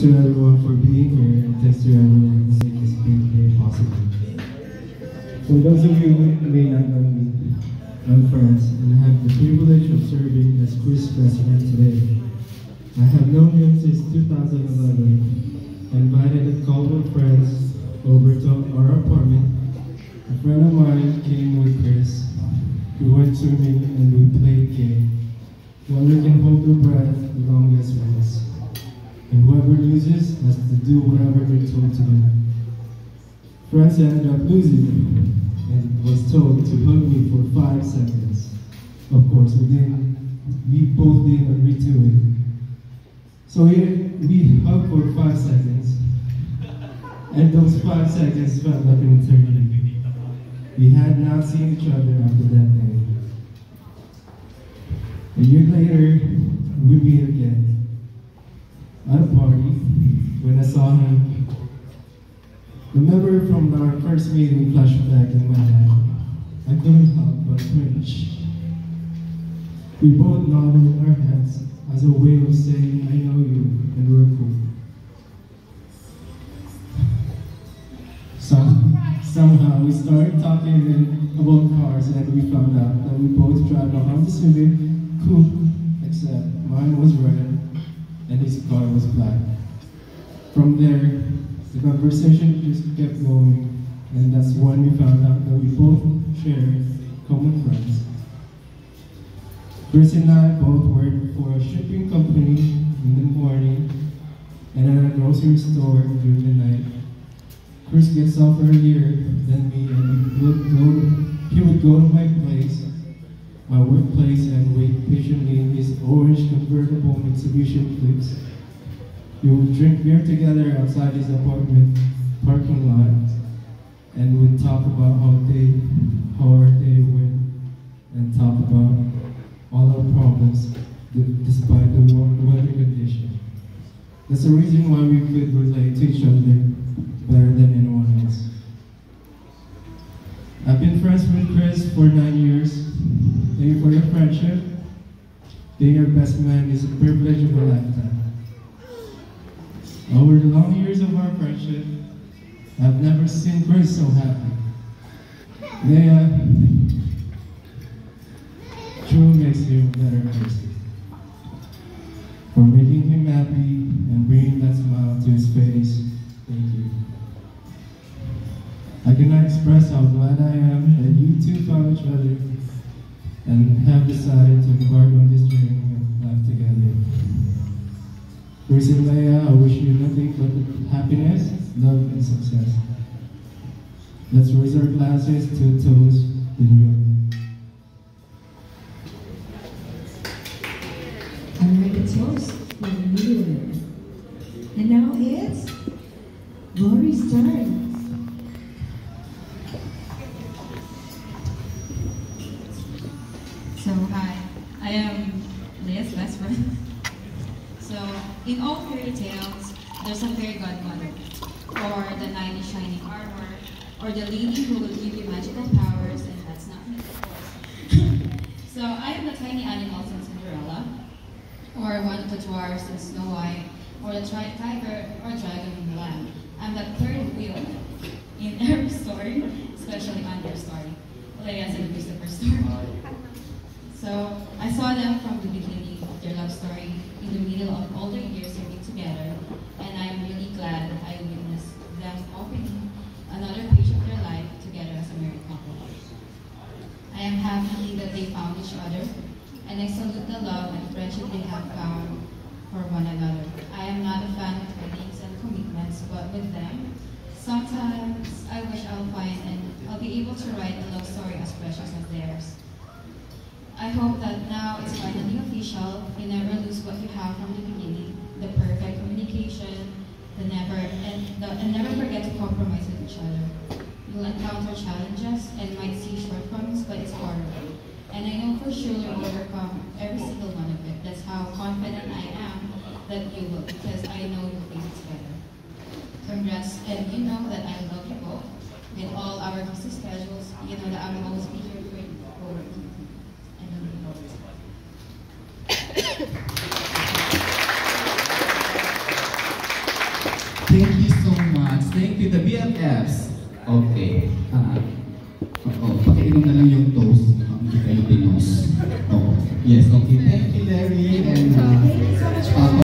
To everyone for being here, and thanks to everyone who made this day possible. For those of you who may not know me, I'm friends, and I have the privilege of serving as Chris president today. I have known him since 2011. I invited a couple of friends over to our apartment. A friend of mine came with Chris. We went swimming and we played game. Whoever can hold their breath the longest wins. And whoever loses has to do whatever they're told to do. Friends ended up losing and was told to hug me for five seconds. Of course, we didn't, we both didn't agree to it. So we, we hugged for five seconds, and those five seconds felt like an eternity. We had not seen each other after that day. A year later, we meet again at a party when I saw him. Remember our first meeting flashed back in my head. I couldn't help but cringe. We both nodded our heads as a way of saying, I know you, and we're cool. Some, somehow we started talking about cars and we found out that we both drive a Honda Civic coupe, except mine was red and his car was black. From there, the conversation just kept going, and that's when we found out that we both share common friends. Chris and I both work for a shipping company in the morning and at a grocery store during the night. Chris gets off earlier than me and he would go, he would go to my place, my workplace, and wait patiently in his orange convertible Mitsubishi Eclipse. We would drink beer together outside his apartment parking lot and we'd talk about how they, how our day went and talk about all our problems despite the weather condition. That's the reason why we could relate to each other better than anyone else. I've been friends with Chris for nine years. Thank you for your friendship. Being your best man is a privilege of a lifetime. Over the long years of our friendship, I've never seen Chris so happy. Leah, True makes you better person. For making him happy and bringing that smile to his face, thank you. I cannot express how glad I am that you two found each other and have decided to embark on this journey of life together. Chris and Leah, I wish you nothing but happiness, love, and success. Let's raise our glasses to a toast in your I like a toast for the newlywed. And now it's Rory's turn. So hi, I am Leah's best friend. So in all fairy tales, there's a fairy godmother, or the knight in shining armor, or the lady who will give you magical powers, and that's not me, of course. so I am the tiny animals in Cinderella, or one of the dwarfs in Snow White, or the tiger or dragon in Mulan. I'm the third wheel in every story, especially on your story. Leah's and Christopher's story. So I saw them from the beginning of their love story in the middle of all their years living together, glad I witnessed them opening another page of their life together as a married couple. I am happy that they found each other, and I salute the love and friendship they have found for one another. I am not a fan of weddings and commitments, but with them, sometimes I wish I'll find and I'll be able to write a love story as precious as theirs. I hope that now it's finally official. You never lose what you have from the beginning. The perfect communication, the never and, the, and never forget to compromise with each other. You'll encounter challenges and might see shortcomings, but it's part of it. And I know for sure you'll overcome every single one of it. That's how confident I am that you will, because I know you'll it together. Congrats, and you know that I love you both. With all our busy schedules, you know that I will always be here for you. Thank you so much. Thank you, the BFFs. Okay. Ah, oh, pakiinom na lang yung toast. Hindi kayo pinos. Oh, yes, okay. Thank you, Larry. And